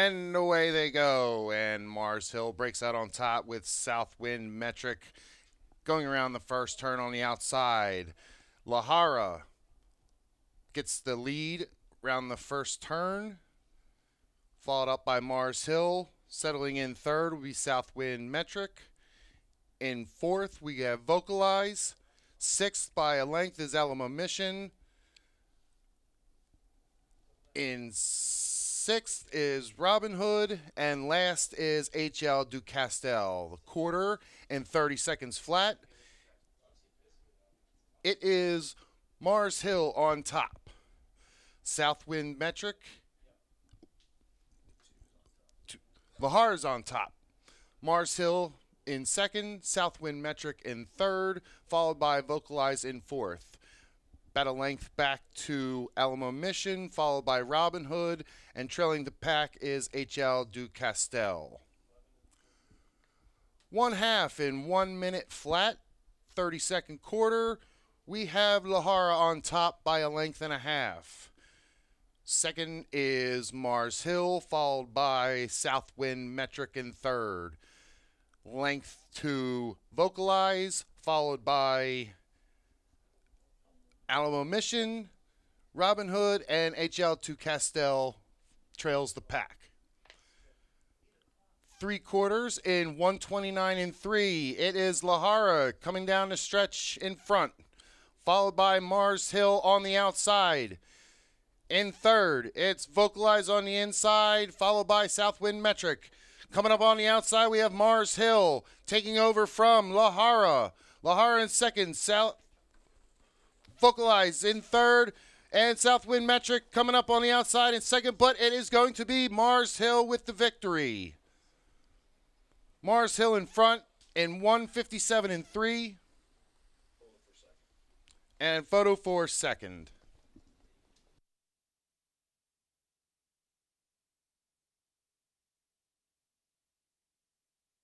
And away they go. And Mars Hill breaks out on top with Southwind Metric going around the first turn on the outside. Lahara gets the lead around the first turn, followed up by Mars Hill. Settling in third will be Southwind Metric. In fourth, we have Vocalize. Sixth by a length is Alamo Mission. In sixth is Robin Hood, and last is HL Du Castel. The quarter in 30 seconds flat. It is Mars Hill on top. Southwind Metric. Lahara's on top. Mars Hill in second, Southwind Metric in third, followed by Vocalize in fourth. Battle length back to Alamo Mission, followed by Robin Hood, and trailing the pack is HL Du Castel. One half in one minute flat, 30 second quarter. We have Lahara on top by a length and a half. Second is Mars Hill, followed by Southwind Metric in third. Length to Vocalize, followed by Alamo Mission, Robin Hood, and HL Du Castel trails the pack. Three quarters in 129 and three. It is Lahara coming down the stretch in front, followed by Mars Hill on the outside. In third, it's Vocalize on the inside, followed by Southwind Metric. Coming up on the outside, we have Mars Hill taking over from Lahara. Lahara in second, South Vocalize in third, and Southwind Metric coming up on the outside in second, but it is going to be Mars Hill with the victory. Mars Hill in front in 157 and 3. And photo for second.